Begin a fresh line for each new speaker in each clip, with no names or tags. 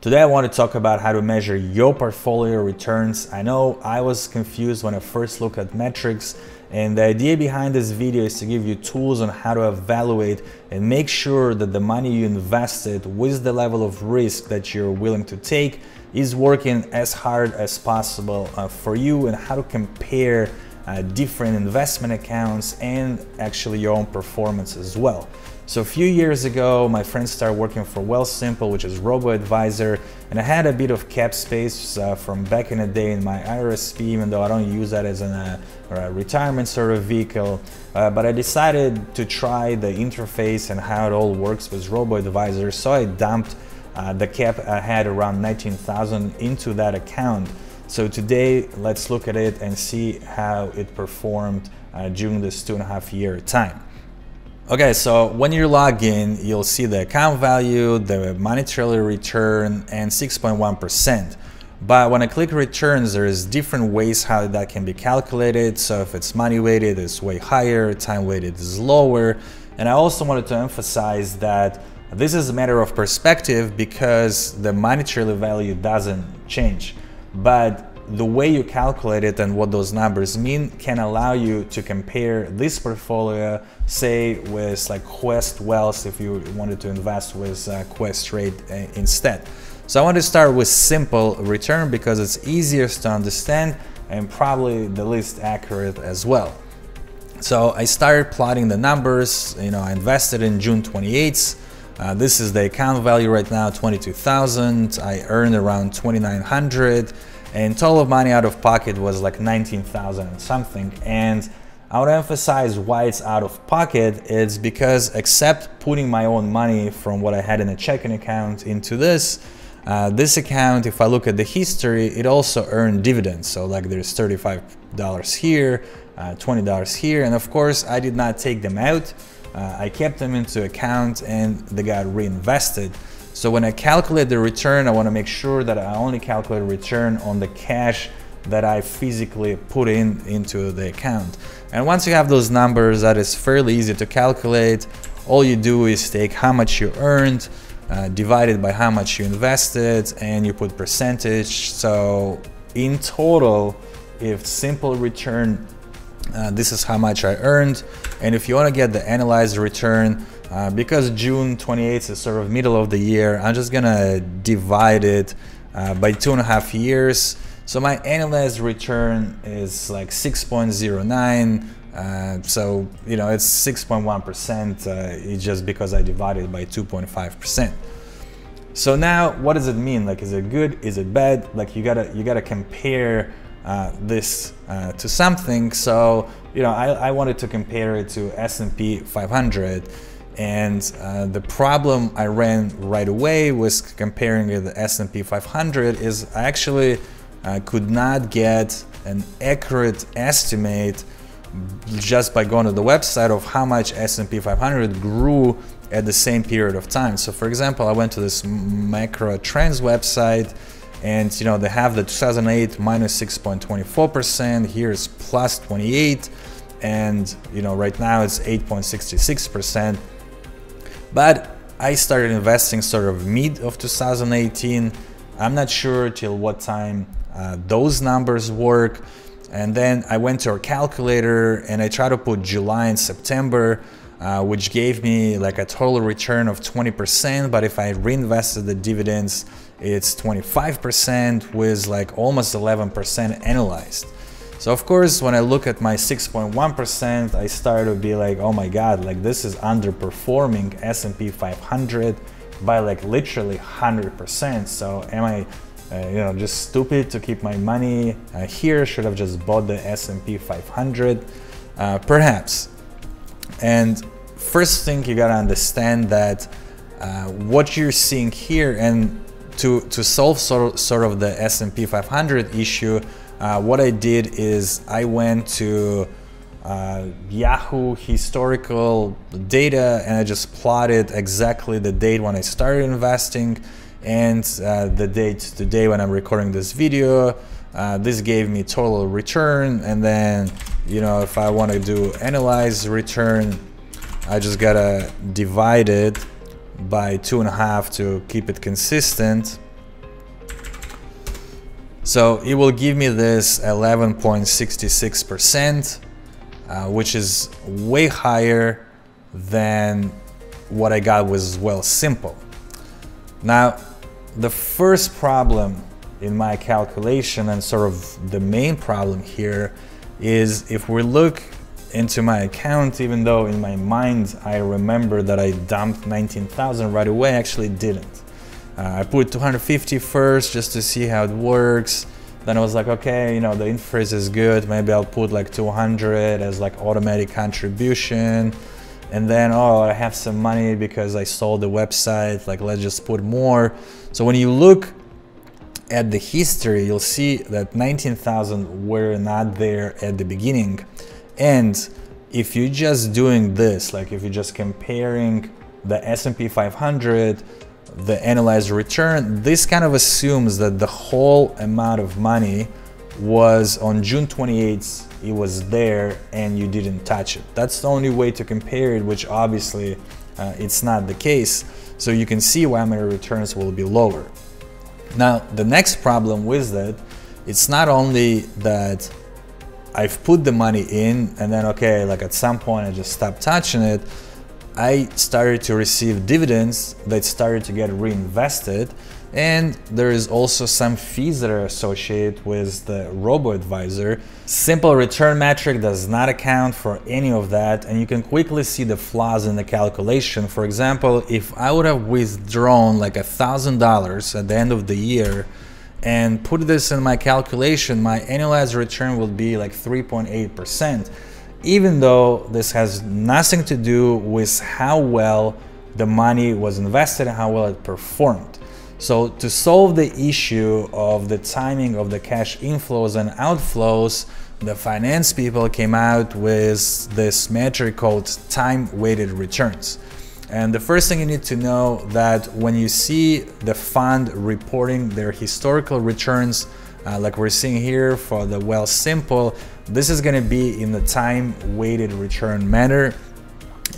Today I want to talk about how to measure your portfolio returns. I know I was confused when I first looked at metrics and the idea behind this video is to give you tools on how to evaluate and make sure that the money you invested with the level of risk that you're willing to take is working as hard as possible uh, for you and how to compare uh, different investment accounts and actually your own performance as well. So a few years ago, my friends started working for Wealthsimple, which is robo-advisor, and I had a bit of cap space uh, from back in the day in my RRSP, even though I don't use that as an, uh, a retirement sort of vehicle. Uh, but I decided to try the interface and how it all works with robo-advisor, so I dumped uh, the cap I had around 19,000 into that account. So today, let's look at it and see how it performed uh, during this two and a half year time. Okay, so when you log in, you'll see the account value, the monetary return, and 6.1%. But when I click returns, there's different ways how that can be calculated. So if it's money weighted, it's way higher, time weighted is lower. And I also wanted to emphasize that this is a matter of perspective because the monetary value doesn't change. But the way you calculate it and what those numbers mean can allow you to compare this portfolio, say, with like Questwealth if you wanted to invest with uh, Questrade uh, instead. So I want to start with simple return because it's easiest to understand and probably the least accurate as well. So I started plotting the numbers, you know, I invested in June 28th. Uh, this is the account value right now, 22,000. I earned around 2,900 and total of money out of pocket was like 19,000 and something. And I would emphasize why it's out of pocket. It's because except putting my own money from what I had in a checking account into this, uh, this account, if I look at the history, it also earned dividends. So like there's $35 here, uh, $20 here. And of course, I did not take them out. Uh, I kept them into account and they got reinvested. So when I calculate the return, I want to make sure that I only calculate return on the cash that I physically put in into the account. And once you have those numbers, that is fairly easy to calculate. All you do is take how much you earned, uh, divided by how much you invested, and you put percentage. So in total, if simple return, uh, this is how much I earned. And if you want to get the annualized return, uh, because June 28th is sort of middle of the year, I'm just gonna divide it uh, by two and a half years. So my annualized return is like 6.09. Uh, so, you know, it's 6.1%. Uh, it's just because I divided by 2.5%. So now what does it mean? Like, is it good? Is it bad? Like you gotta, you gotta compare uh, this uh, to something. So, you know, I, I wanted to compare it to S&P 500 and uh, the problem I ran right away was comparing with the S&P 500 is I actually uh, could not get an accurate estimate just by going to the website of how much S&P 500 grew at the same period of time. So for example, I went to this macro trends website and you know they have the 2008 minus 6.24%, here's plus 28 and you know right now it's 8.66%. But I started investing sort of mid of 2018. I'm not sure till what time uh, those numbers work. And then I went to our calculator and I tried to put July and September, uh, which gave me like a total return of 20%. But if I reinvested the dividends, it's 25% with like almost 11% annualized. So of course, when I look at my 6.1%, I start to be like, oh my God, like this is underperforming S&P 500 by like literally 100%. So am I, uh, you know, just stupid to keep my money uh, here? Should have just bought the S&P 500? Uh, perhaps. And first thing you gotta understand that uh, what you're seeing here and to, to solve sort of, sort of the S&P 500 issue, uh, what I did is I went to uh, Yahoo historical data and I just plotted exactly the date when I started investing and uh, the date today when I'm recording this video. Uh, this gave me total return and then you know if I want to do annualized return I just gotta divide it by two and a half to keep it consistent So it will give me this 11.66%, uh, which is way higher than what I got with simple. Now, the first problem in my calculation and sort of the main problem here is if we look into my account, even though in my mind I remember that I dumped 19,000 right away, I actually didn't. Uh, I put 250 first just to see how it works. Then I was like, okay, you know, the interface is good. Maybe I'll put like 200 as like automatic contribution. And then, oh, I have some money because I sold the website. Like, let's just put more. So when you look at the history, you'll see that 19,000 were not there at the beginning. And if you're just doing this, like if you're just comparing the S&P 500, the annualized return, this kind of assumes that the whole amount of money was on June 28th, it was there and you didn't touch it. That's the only way to compare it, which obviously uh, it's not the case. So you can see why my returns will be lower. Now, the next problem with that, it's not only that I've put the money in and then, okay, like at some point I just stopped touching it. I started to receive dividends that started to get reinvested. And there is also some fees that are associated with the robo-advisor. Simple return metric does not account for any of that. And you can quickly see the flaws in the calculation. For example, if I would have withdrawn like a thousand dollars at the end of the year, and put this in my calculation, my annualized return would be like 3.8%, even though this has nothing to do with how well the money was invested and how well it performed. So to solve the issue of the timing of the cash inflows and outflows, the finance people came out with this metric called time weighted returns. And the first thing you need to know that when you see the fund reporting their historical returns, uh, like we're seeing here for the Wealthsimple, this is going to be in the time weighted return manner.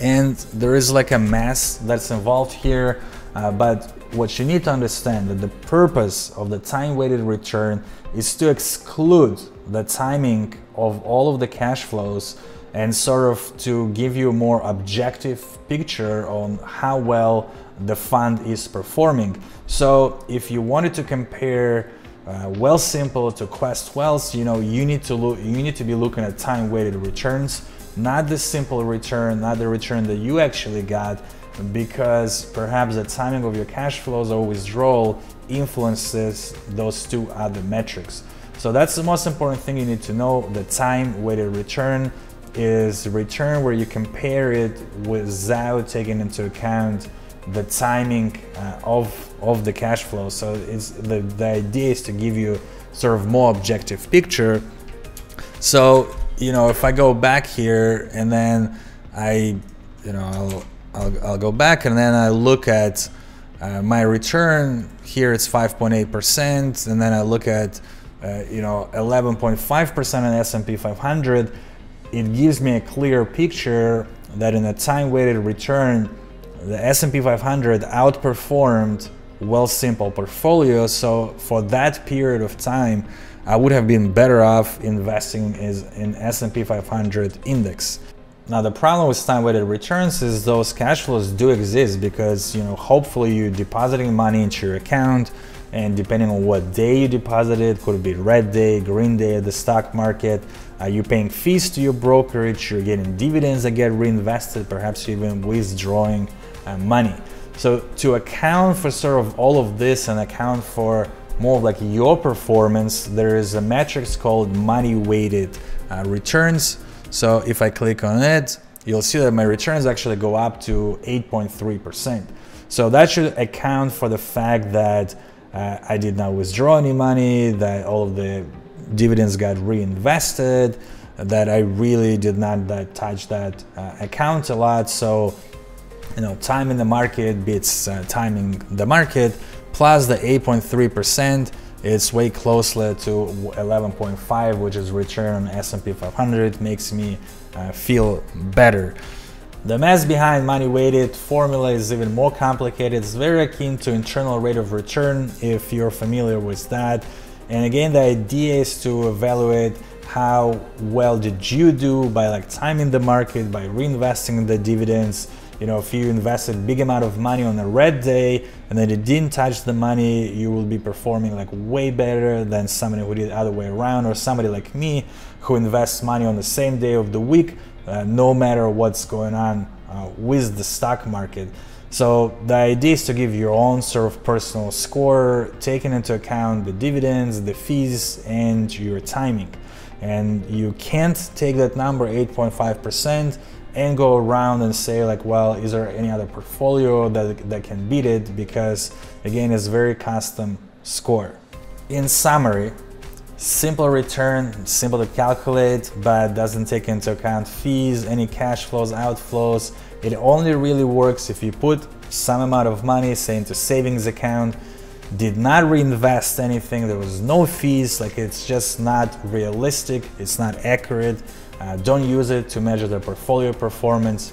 And there is like a mess that's involved here. Uh, but what you need to understand that the purpose of the time weighted return is to exclude the timing of all of the cash flows and sort of to give you a more objective picture on how well the fund is performing. So if you wanted to compare uh, Simple to Questwealth you know, you need to look, you need to be looking at time weighted returns, not the simple return, not the return that you actually got, because perhaps the timing of your cash flows or withdrawal influences those two other metrics. So that's the most important thing you need to know, the time weighted return is return where you compare it without taking into account the timing uh, of of the cash flow. So it's the, the idea is to give you sort of more objective picture. So you know if I go back here and then I you know I'll I'll, I'll go back and then I look at uh, my return here it's 5.8% and then I look at uh, you know 11.5% in S&P 500 it gives me a clear picture that in a time-weighted return, the S&P 500 outperformed Wealthsimple portfolio. So for that period of time, I would have been better off investing in S&P 500 index. Now the problem with time-weighted returns is those cash flows do exist because you know hopefully you're depositing money into your account and depending on what day you deposited, could be red day, green day at the stock market, uh, you're paying fees to your brokerage, you're getting dividends that get reinvested, perhaps even withdrawing uh, money. So to account for sort of all of this and account for more of like your performance, there is a metrics called money weighted uh, returns. So if I click on it, you'll see that my returns actually go up to 8.3%. So that should account for the fact that uh, I did not withdraw any money, that all of the dividends got reinvested, that I really did not that, touch that uh, account a lot. So, you know, time in the market beats uh, timing the market, plus the 8.3%, it's way closer to 11.5, which is return on S&P 500, makes me uh, feel better. The math behind money weighted formula is even more complicated. It's very akin to internal rate of return if you're familiar with that. And again, the idea is to evaluate how well did you do by like timing the market, by reinvesting the dividends. You know, if you invested a big amount of money on a red day and then it didn't touch the money, you will be performing like way better than somebody who did the other way around or somebody like me who invests money on the same day of the week, uh, no matter what's going on uh, with the stock market. So the idea is to give your own sort of personal score, taking into account the dividends, the fees, and your timing and you can't take that number 8.5% and go around and say like well is there any other portfolio that, that can beat it because again it's very custom score in summary simple return simple to calculate but doesn't take into account fees any cash flows outflows it only really works if you put some amount of money say into savings account did not reinvest anything. There was no fees. Like it's just not realistic. It's not accurate. Uh, don't use it to measure the portfolio performance.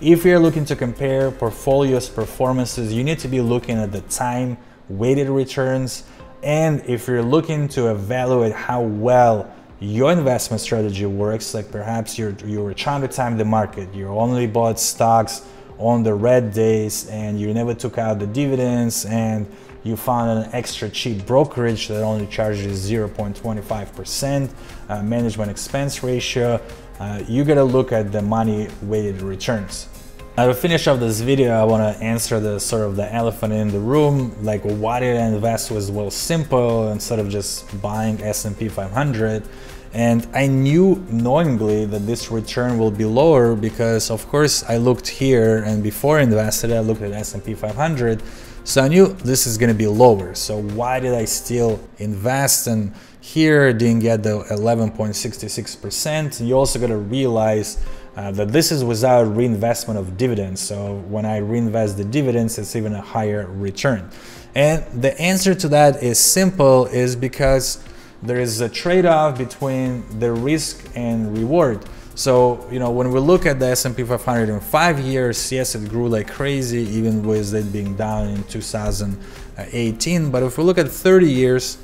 If you're looking to compare portfolios performances, you need to be looking at the time weighted returns. And if you're looking to evaluate how well your investment strategy works, like perhaps you're, you're trying to time the market, you only bought stocks on the red days and you never took out the dividends and you found an extra cheap brokerage that only charges 0.25% uh, management expense ratio, uh, you gotta look at the money weighted returns. Now to finish off this video, I want to answer the sort of the elephant in the room, like why did I invest with Wealthsimple instead of just buying S&P 500? And I knew knowingly that this return will be lower because of course I looked here and before invested, I looked at S&P 500 so I knew this is going to be lower. So why did I still invest? And here didn't get the 11.66%. You also got to realize uh, that this is without reinvestment of dividends. So when I reinvest the dividends, it's even a higher return. And the answer to that is simple is because there is a trade-off between the risk and reward. So, you know, when we look at the S&P 500 in five years, yes, it grew like crazy, even with it being down in 2018. But if we look at 30 years,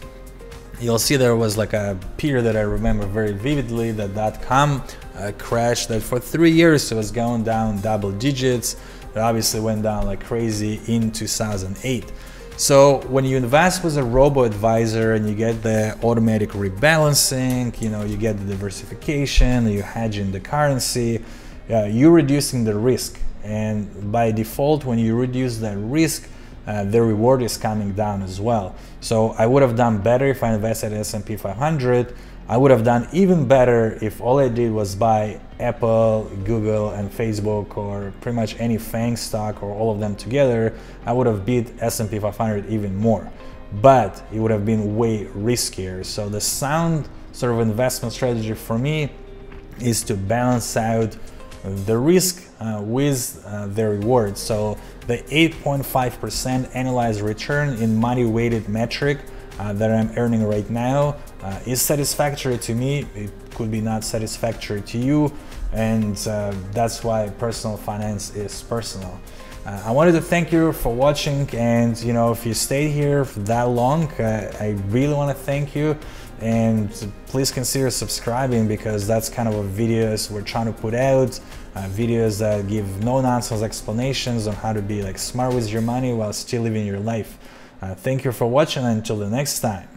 you'll see there was like a period that I remember very vividly, that dot-com uh, crash that for three years it was going down double digits. It obviously went down like crazy in 2008. So when you invest with a robo advisor and you get the automatic rebalancing, you know, you get the diversification, you hedge in the currency, uh, you're reducing the risk. And by default, when you reduce that risk, uh, the reward is coming down as well. So I would have done better if I invested in S&P 500 I would have done even better if all I did was buy Apple, Google, and Facebook, or pretty much any FANG stock or all of them together. I would have beat S&P 500 even more, but it would have been way riskier. So the sound sort of investment strategy for me is to balance out the risk uh, with uh, the reward. So the 8.5% annualized return in money weighted metric uh, that I'm earning right now uh, is satisfactory to me. It could be not satisfactory to you, and uh, that's why personal finance is personal. Uh, I wanted to thank you for watching, and you know, if you stayed here for that long, uh, I really want to thank you. And please consider subscribing because that's kind of what videos we're trying to put out. Uh, videos that give no nonsense explanations on how to be like smart with your money while still living your life. Uh, thank you for watching until the next time.